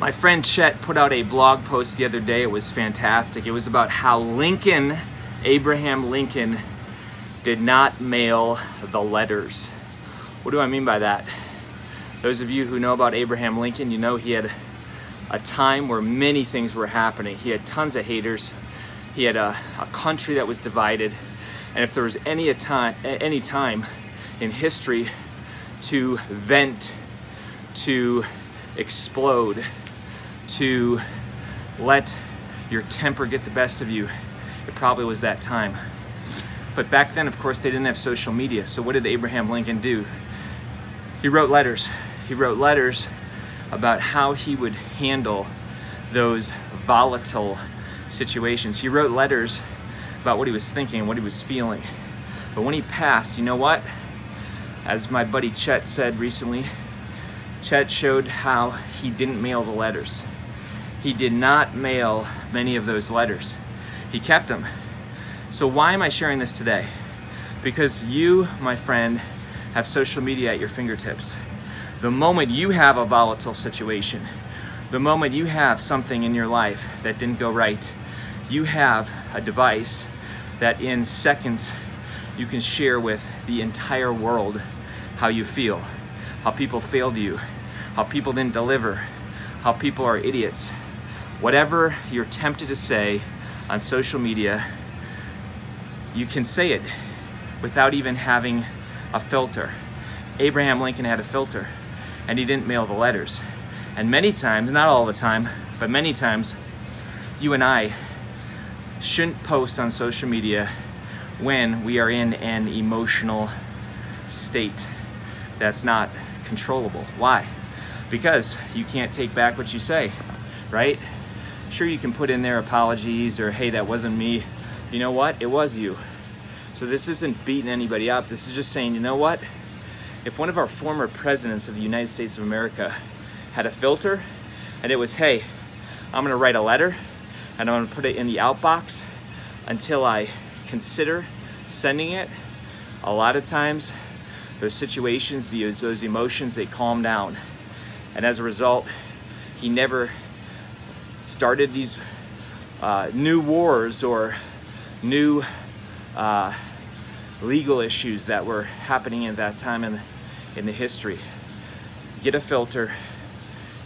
My friend Chet put out a blog post the other day. It was fantastic. It was about how Lincoln, Abraham Lincoln, did not mail the letters. What do I mean by that? Those of you who know about Abraham Lincoln, you know he had a time where many things were happening. He had tons of haters. He had a, a country that was divided. And if there was any, time, any time in history to vent, to explode, to let your temper get the best of you, it probably was that time. But back then, of course, they didn't have social media. So what did Abraham Lincoln do? He wrote letters. He wrote letters about how he would handle those volatile situations. He wrote letters about what he was thinking, what he was feeling. But when he passed, you know what? As my buddy Chet said recently, Chet showed how he didn't mail the letters. He did not mail many of those letters. He kept them. So why am I sharing this today? Because you, my friend, have social media at your fingertips. The moment you have a volatile situation, the moment you have something in your life that didn't go right, you have a device that in seconds you can share with the entire world how you feel, how people failed you, how people didn't deliver, how people are idiots. Whatever you're tempted to say on social media, you can say it without even having a filter. Abraham Lincoln had a filter and he didn't mail the letters. And many times, not all the time, but many times, you and I shouldn't post on social media when we are in an emotional state that's not controllable. Why? Because you can't take back what you say, right? Sure, you can put in there apologies or, hey, that wasn't me. You know what? It was you. So this isn't beating anybody up. This is just saying, you know what? if one of our former presidents of the United States of America had a filter and it was, hey, I'm gonna write a letter and I'm gonna put it in the outbox until I consider sending it, a lot of times those situations, those emotions, they calm down. And as a result, he never started these uh, new wars or new uh, legal issues that were happening at that time in, in the history. Get a filter,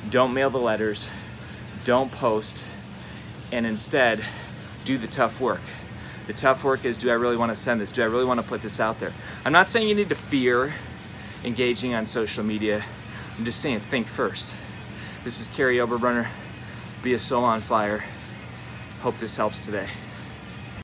don't mail the letters, don't post, and instead do the tough work. The tough work is, do I really want to send this? Do I really want to put this out there? I'm not saying you need to fear engaging on social media. I'm just saying think first. This is Kary Oberbrunner. Be a soul on fire. Hope this helps today.